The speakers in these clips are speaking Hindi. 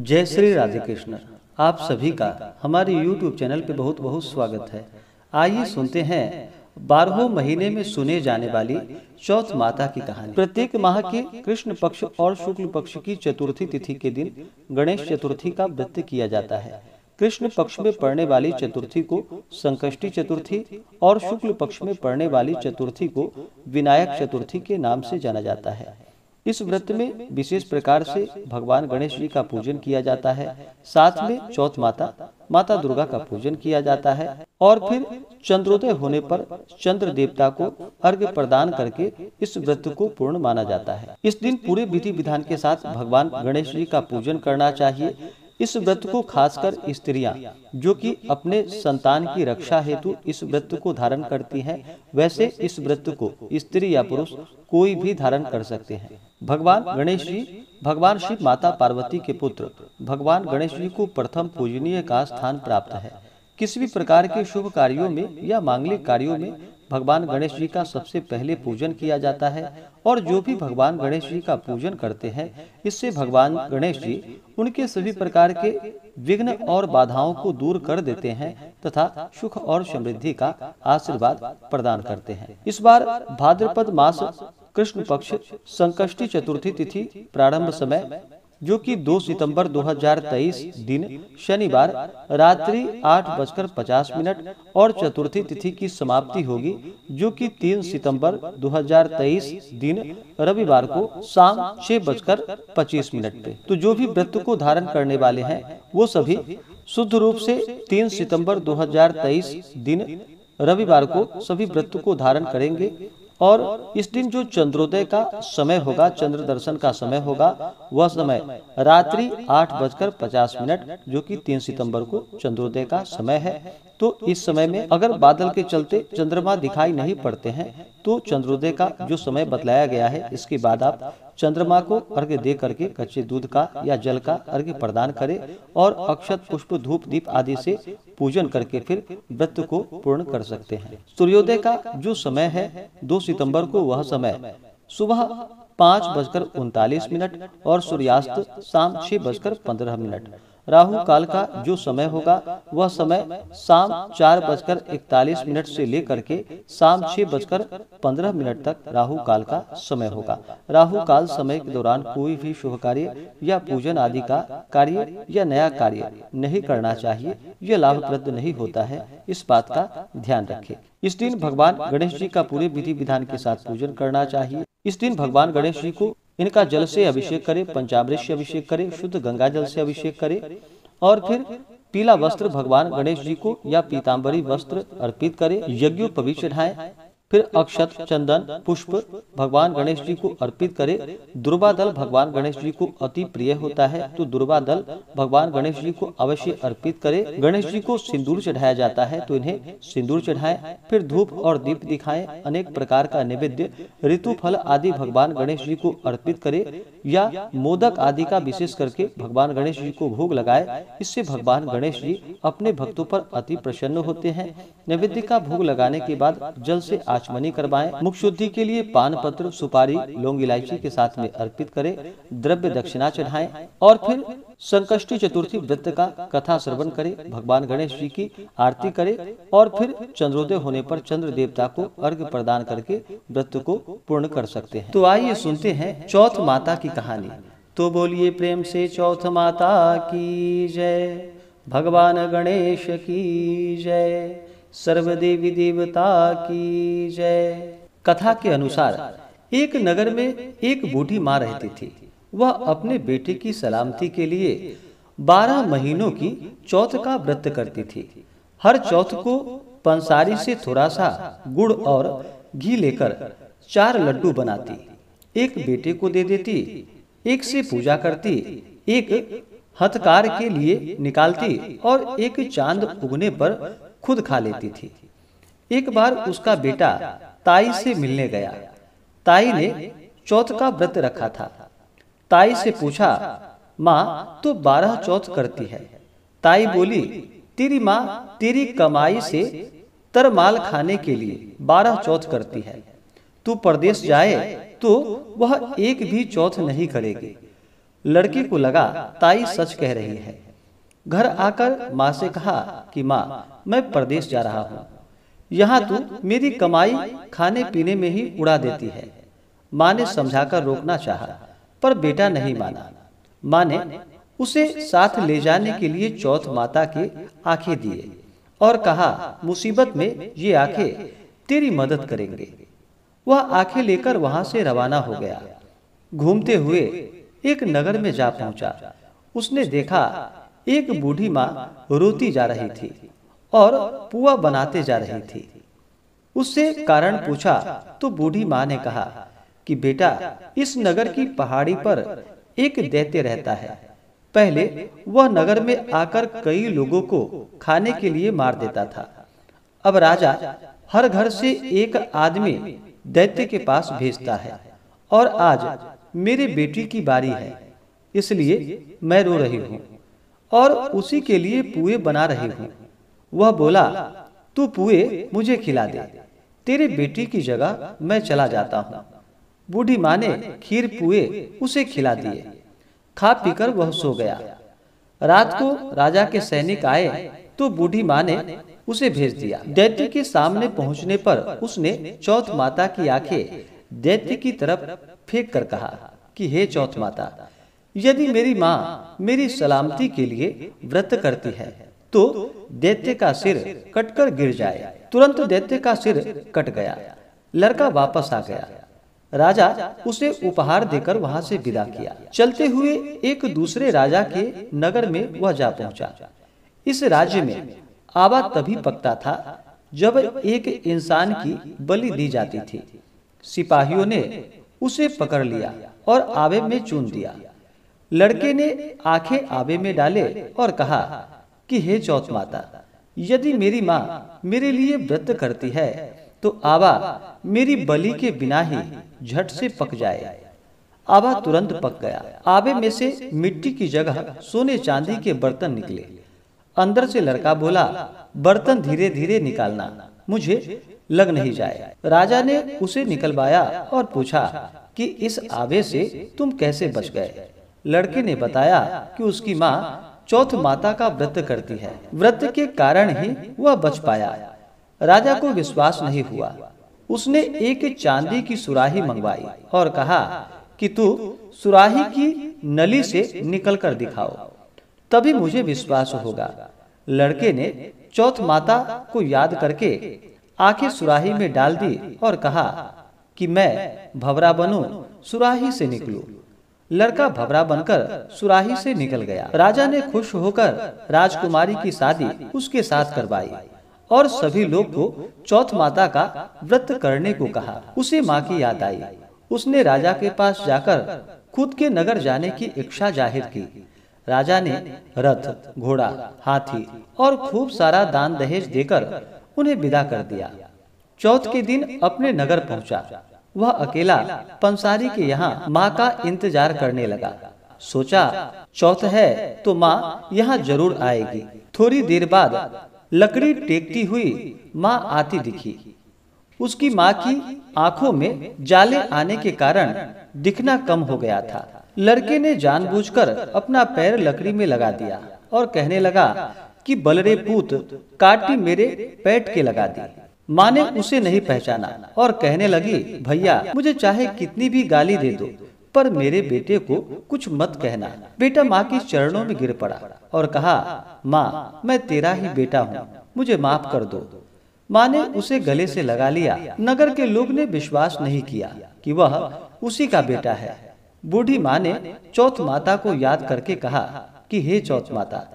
जय श्री राधे कृष्ण आप सभी का हमारे YouTube चैनल पे बहुत बहुत स्वागत है। आइए सुनते हैं बारहों महीने में सुने जाने वाली चौथ माता की कहानी। प्रत्येक माह के कृष्ण पक्ष और शुक्ल पक्ष की चतुर्थी तिथि के दिन गणेश चतुर्थी का व्रत किया जाता है। कृष्ण पक्ष में पड़ने वाली चतुर्थी को संकष्टी चतुर्थी और शुक्ल पक्ष में पड़ने वाली चतुर्थी को विनायक चतुर्थी के नाम से जाना जाता है। इस व्रत में विशेष प्रकार से भगवान गणेश जी का पूजन किया जाता है। साथ में चौथ माता माता दुर्गा का पूजन किया जाता है और फिर चंद्रोदय होने पर चंद्र देवता को अर्घ्य प्रदान करके इस व्रत को पूर्ण माना जाता है। इस दिन पूरे विधि विधान के साथ भगवान गणेश जी का पूजन करना चाहिए। इस व्रत को खासकर स्त्रियाँ, जो कि अपने संतान की रक्षा हेतु इस व्रत को धारण करती हैं, वैसे इस व्रत को स्त्री या पुरुष कोई भी धारण कर सकते हैं। भगवान गणेश जी, भगवान शिव माता पार्वती के पुत्र, भगवान गणेश जी को प्रथम पूजनीय का स्थान प्राप्त है। किसी भी प्रकार के शुभ कार्यों में या मांगलिक कार्यों में भगवान गणेश जी का सबसे पहले पूजन किया जाता है और जो भी भगवान गणेश जी का पूजन करते हैं, इससे भगवान गणेश जी उनके सभी प्रकार के विघ्न और बाधाओं को दूर कर देते हैं तथा सुख और समृद्धि का आशीर्वाद प्रदान करते हैं। इस बार भाद्रपद मास कृष्ण पक्ष संकष्टी चतुर्थी तिथि प्रारंभ समय, जो कि 2 सितंबर 2023 दिन, शनिवार रात्रि आठ बजकर पचास मिनट और चतुर्थी तिथि की समाप्ति होगी, जो कि 3 सितंबर 2023 दिन, रविवार को शाम छह बजकर पच्चीस मिनट पे। तो जो भी व्रत को धारण करने वाले हैं, वो सभी शुद्ध रूप से 3 सितंबर 2023 दिन, रविवार को सभी व्रत को धारण करेंगे और इस दिन जो चंद्रोदय का समय होगा, चंद्र दर्शन का समय होगा, वह समय रात्रि आठ बजकर पचास मिनट, जो कि तीन सितंबर को चंद्रोदय का समय है। तो इस समय में अगर बादल के चलते चंद्रमा दिखाई नहीं पड़ते हैं तो चंद्रोदय का जो समय बतलाया गया है, इसके बाद आप चंद्रमा को अर्घ्य दे करके कच्चे दूध का या जल का अर्घ्य प्रदान करें और अक्षत पुष्प, धूप, दीप आदि से पूजन करके फिर व्रत को पूर्ण कर सकते हैं। सूर्योदय का जो समय है, दो सितंबर को वह समय, सुबह पाँच बजकर उनतालीस मिनट और सूर्यास्त शाम छह बजकर पंद्रह मिनट। राहु काल का जो समय होगा, वह समय शाम चार बजकर इकतालीस मिनट से लेकर के शाम छह बजकर पंद्रह मिनट तक राहु काल का समय होगा। राहु काल समय के दौरान कोई भी शुभ कार्य या पूजन आदि का कार्य या नया कार्य नहीं करना चाहिए, यह लाभप्रद नहीं होता है, इस बात का ध्यान रखें। इस दिन भगवान गणेश जी का पूरे विधि विधान के साथ पूजन करना चाहिए। इस दिन भगवान गणेश जी को इनका जल से अभिषेक करे पंचामृत से अभिषेक करे, शुद्ध गंगा जल से अभिषेक करे और फिर पीला वस्त्र भगवान गणेश जी को या पीताम्बरी वस्त्र अर्पित करे यज्ञोपवी चढ़ाए फिर अक्षत, चंदन, पुष्प भगवान गणेश जी को अर्पित करे। दुर्वा दल भगवान गणेश जी को अति प्रिय होता है तो दुर्वा दल भगवान गणेश जी को अवश्य अर्पित करे। गणेश जी को सिंदूर चढ़ाया जाता है तो इन्हें सिंदूर चढ़ाए, फिर धूप और दीप दिखाएँ, अनेक प्रकार का निवेद्य ऋतु फल आदि भगवान गणेश जी को अर्पित करे, या मोदक आदि का विशेष करके भगवान गणेश जी को भोग लगाए। इससे भगवान गणेश जी अपने भक्तों पर अति प्रसन्न होते हैं। नैवेद्य का भोग लगाने के बाद जल से आचमनी करवाएँ। मुख शुद्धि के लिए पान पत्र सुपारी, लोंग इलायची के साथ में अर्पित करें, द्रव्य दक्षिणा चढ़ाएँ और फिर संकष्टी चतुर्थी व्रत का कथा श्रवण करें। भगवान गणेश जी की आरती करें और फिर चंद्रोदय होने पर चंद्र देवता को अर्घ प्रदान करके व्रत को पूर्ण कर सकते हैं। तो आइए सुनते हैं चौथ माता की कहानी। तो बोलिए प्रेम से चौथ माता की जय। भगवान गणेश की जय। सर्वदेवी देवता की जय। कथा के अनुसार, एक नगर में एक बूढ़ी माँ रहती थी। वह अपने बेटे की सलामती के लिए बारह महीनों की चौथ का व्रत करती थी। हर चौथ को पंसारी से थोड़ा सा गुड़ और घी लेकर चार लड्डू बनाती। एक बेटे को दे देती, एक से पूजा करती, एक हथकार के लिए निकालती और एक चाँद उगने पर खुद खा लेती थी। एक बार उसका बेटा ताई से मिलने गया। ताई ने चौथ का व्रत रखा था। ताई से पूछा, माँ तो बारह चौथ करती है। ताई बोली, तेरी माँ तेरी कमाई से तरमाल खाने के लिए बारह चौथ करती है। तू परदेश जाए तो वह एक भी चौथ नहीं करेगी। लड़की को लगा, ताई सच कह रही है। घर आकर माँ से कहा कि माँ मैं प्रदेश जा रहा हूँ। यहाँ तू मेरी कमाई खाने पीने में ही उड़ा देती है। माँ ने समझाकर रोकना चाहा, पर बेटा नहीं माना। माँ ने उसे साथ ले जाने के लिए चौथ माता के आँखें दिए और कहा मुसीबत में ये आँखें तेरी मदद करेंगे। वह आँखें लेकर वहाँ से रवाना हो गया। घूमते हुए एक नगर में जा पहुँचा। उसने देखा एक बूढ़ी माँ रोती जा रही थी और पुआ बनाते जा रही थी। उससे कारण पूछा तो बूढ़ी माँ ने कहा कि बेटा, इस नगर की पहाड़ी पर एक दैत्य रहता है। पहले वह नगर में आकर कई लोगों को खाने के लिए मार देता था। अब राजा हर घर से एक आदमी दैत्य के पास भेजता है और आज मेरे बेटी की बारी है, इसलिए मैं रो रही हूँ। और उसी के लिए पुए बना रही हूँ। वह बोला, तू पुए मुझे खिला दे। तेरे बेटी की जगह मैं चला जाता हूँ। बूढ़ी माँ ने खीर पुए उसे खिला दिए। खा पीकर वह सो गया। रात को राजा के सैनिक आए तो बूढ़ी माँ ने उसे भेज दिया। दैत्य के सामने पहुँचने पर उसने चौथ माता की आँखें दैत्य की तरफ़ फेंक कर कहा कि, हे चौथ माता यदि मेरी माँ मेरी सलामती के लिए व्रत करती है तो दैत्य का सिर कटकर गिर जाए। तुरंत दैत्य का सिर कट गया। लड़का वापस आ गया। राजा उसे उपहार देकर वहाँ से विदा किया। चलते हुए एक दूसरे राजा के नगर में वह जा पहुँचा। इस राज्य में आवा तभी पकता था, जब एक इंसान की बलि दी जाती थी। सिपाहियों ने उसे पकड़ लिया और आवे में चुन दिया। लड़के ने आँखें आबे में डाले और कहा कि, हे चौथ माता, यदि मेरी माँ मेरे लिए व्रत करती है तो आबा मेरी बलि के बिना ही झट से पक जाए। आबा तुरंत पक गया। आबे में से मिट्टी की जगह सोने चांदी के बर्तन निकले। अंदर से लड़का बोला, बर्तन धीरे धीरे निकालना, मुझे लग नहीं जाए। राजा ने उसे निकलवाया और पूछा कि, इस आवे से तुम कैसे बच गए? लड़के ने बताया कि उसकी माँ चौथ माता का व्रत करती है। व्रत के कारण ही वह बच पाया। राजा को विश्वास नहीं हुआ। उसने एक चांदी की सुराही मंगवाई और कहा कि तू सुराही की नली से निकल कर दिखाओ। तभी मुझे विश्वास होगा। लड़के ने चौथ माता को याद करके आँखें सुराही में डाल दी और कहा कि मैं भवरा बनू, सुराही से निकलू। लड़का भबरा बनकर सुराही से निकल गया। राजा ने खुश होकर राजकुमारी की शादी उसके साथ करवाई और सभी लोग को चौथ माता का व्रत करने को कहा। उसे माँ की याद आई। उसने राजा के पास जाकर खुद के नगर जाने की इच्छा ज़ाहिर की। राजा ने रथ, घोड़ा, हाथी और खूब सारा दान दहेज देकर उन्हें विदा कर दिया। चौथ के दिन अपने नगर पहुँचा। वह अकेला पंसारी के यहाँ माँ का इंतज़ार करने लगा। सोचा, चौथ है तो माँ यहाँ ज़रूर आएगी। थोड़ी देर बाद लकड़ी टेकती हुई माँ आती दिखी। उसकी माँ की आँखों में जाले आने के कारण दिखना कम हो गया था। लड़के ने जानबूझकर अपना पैर लकड़ी में लगा दिया और कहने लगा कि, बलरे पूत, काटी मेरे पेट के लगा दी। माँ ने उसे नहीं पहचाना और कहने लगी, भैया, मुझे चाहे कितनी भी गाली दे दो, पर मेरे बेटे को कुछ मत कहना। बेटा माँ के चरणों में गिर पड़ा और कहा, माँ, मैं तेरा ही बेटा हूँ, मुझे माफ़ कर दो। माँ ने उसे गले से लगा लिया। नगर के लोग ने विश्वास नहीं किया कि वह उसी का बेटा है। बूढ़ी माँ ने चौथ माता को याद करके कहा कि, हे चौथ माता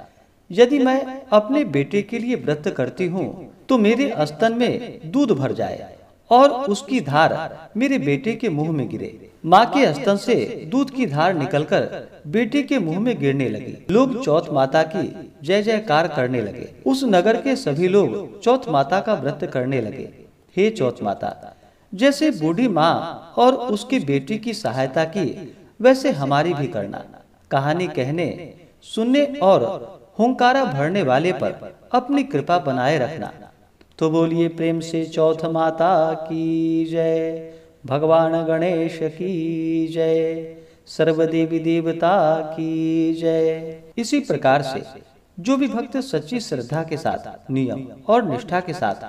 यदि मैं अपने बेटे के लिए व्रत करती हूँ तो मेरे स्तन में दूध भर जाए और उसकी धार मेरे बेटे के मुँह में गिरे। माँ के स्तन से दूध की धार निकलकर बेटे के मुँह में गिरने लगी। लोग। चौथ माता की जय जयकार करने लगे। उस नगर के सभी लोग चौथ माता का व्रत करने लगे। हे चौथ माता जैसे बूढ़ी माँ और उसकी बेटी की सहायता की वैसे हमारी भी करना कहानी कहने सुनने और हुंकारा भरने वाले पर अपनी कृपा बनाए रखना। तो बोलिए प्रेम से चौथ माता की जय, भगवान गणेश की जय सर्वदेवी देवता की जय। इसी प्रकार से जो भी भक्त सच्ची श्रद्धा के साथ, नियम और निष्ठा के साथ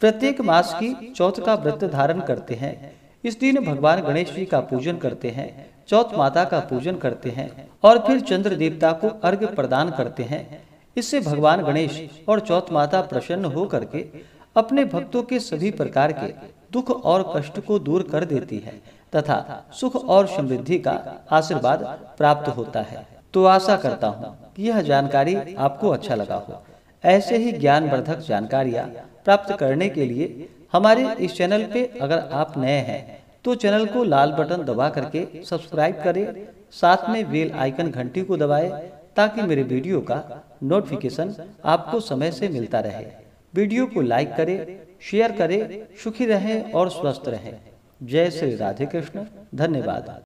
प्रत्येक मास की चौथ का व्रत धारण करते हैं इस दिन भगवान गणेश जी का पूजन करते हैं, चौथ माता का पूजन करते हैं और फिर चंद्र देवता को अर्घ प्रदान करते हैं। इससे भगवान गणेश और चौथ माता प्रसन्न हो करके अपने भक्तों के सभी प्रकार के दुख और कष्ट को दूर कर देती है तथा सुख और समृद्धि का आशीर्वाद प्राप्त होता है। तो आशा करता हूँ यह जानकारी आपको अच्छा लगा हो। ऐसे ही ज्ञान वर्धक जानकारियाँ प्राप्त करने के लिए हमारे इस चैनल पे अगर आप नए हैं तो चैनल को लाल बटन दबा करके सब्सक्राइब करें, साथ में बेल आइकन घंटी को दबाएँ, ताकि मेरे वीडियो का नोटिफिकेशन आपको समय से मिलता रहे। वीडियो को लाइक करें, शेयर करें, सुखी रहें और स्वस्थ रहें। जय श्री राधे कृष्ण धन्यवाद।